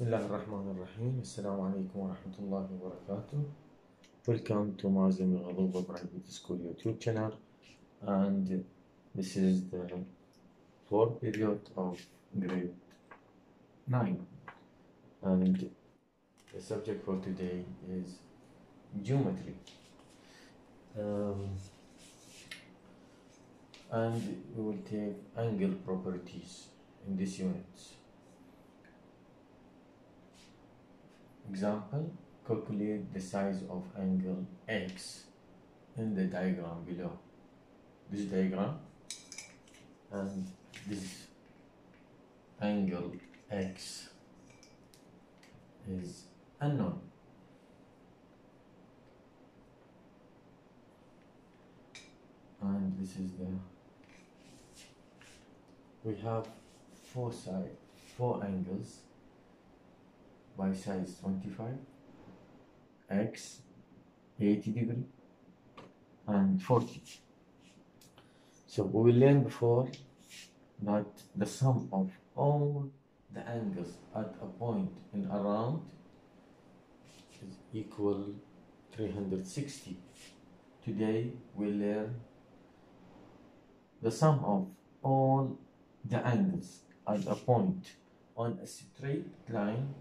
Bismillahirrahmanirrahim. Assalamu alaikum wa rahmatullahi wa barakatuh. Welcome to Muslim Ghaluba Private School YouTube channel. And this is the fourth period of grade 9. And the subject for today is geometry. Um, and we will take angle properties in this unit. Example, calculate the size of angle X in the diagram below. This diagram and this angle X is unknown. And this is the we have four side four angles by size 25 x 80 degree and 40 so we learned before that the sum of all the angles at a point in a round is equal 360 today we learn the sum of all the angles at a point on a straight line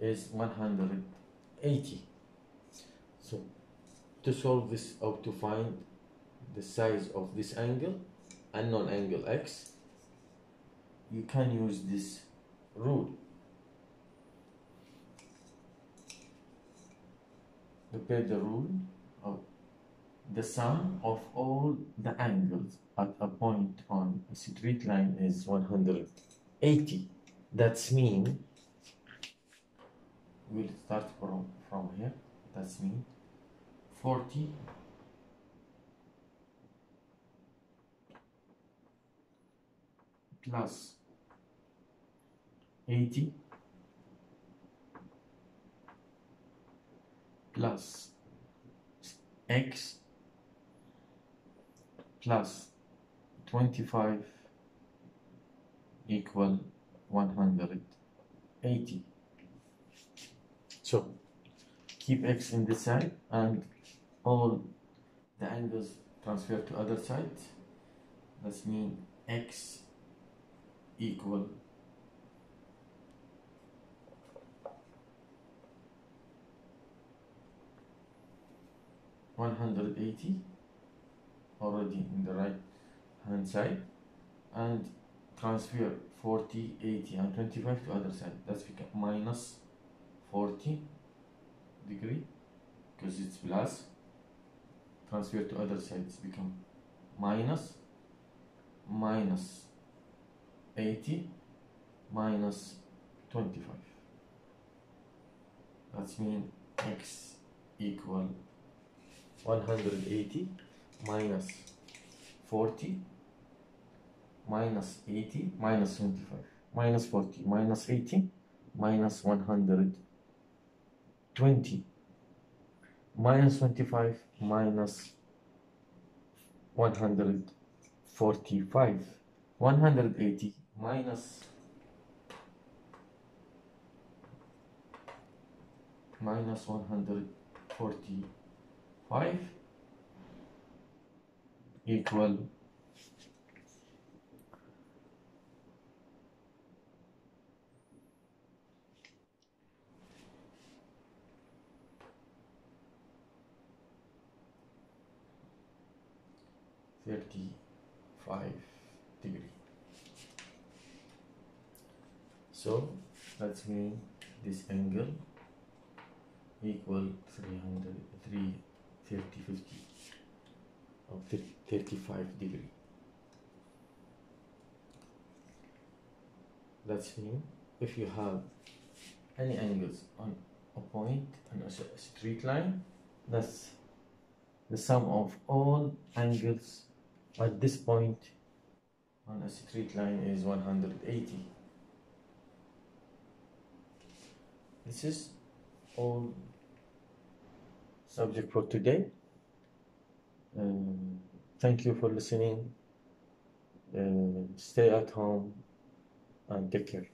is 180 so to solve this or to find the size of this angle unknown angle x you can use this rule. Prepare the rule of the sum of all the angles at a point on a straight line is 180 that's mean we'll start from from here. That's me. 40 plus 80 plus x. Plus 25 equal 180 so keep x in this side and all the angles transfer to other side that's mean x equal one hundred eighty already in the right hand side and transfer 40 80 and 25 to other side. That's become minus 40 degree because it's plus transfer to other sides become minus minus 80 minus 25 that's mean x equal 180 minus 40 minus 80 minus 25 minus 40 minus 80 minus 120 minus 25 minus 145 180 minus minus 145 equal thirty-five degree. So that's mean this angle equal 300, 330, 50 of 35 degree. That's mean if you have any angles on a point and a straight line, that's the sum of all angles at this point on a straight line is 180. This is all subject for today. Um, thank you for listening. Uh, stay at home and take care.